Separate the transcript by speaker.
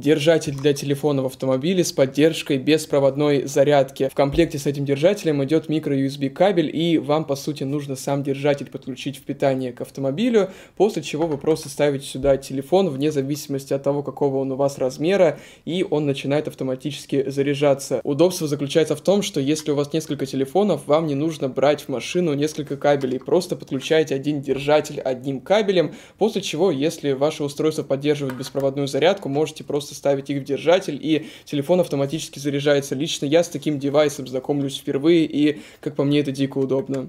Speaker 1: держатель для телефона в автомобиле с поддержкой беспроводной зарядки. В комплекте с этим держателем идет микро-USB кабель, и вам, по сути, нужно сам держатель подключить в питание к автомобилю, после чего вы просто ставите сюда телефон, вне зависимости от того, какого он у вас размера, и он начинает автоматически заряжаться. Удобство заключается в том, что если у вас несколько телефонов, вам не нужно брать в машину несколько кабелей, просто подключаете один держатель одним кабелем, после чего, если ваше устройство поддерживает беспроводную зарядку, можете просто ставить их в держатель, и телефон автоматически заряжается. Лично я с таким девайсом знакомлюсь впервые, и, как по мне, это дико удобно.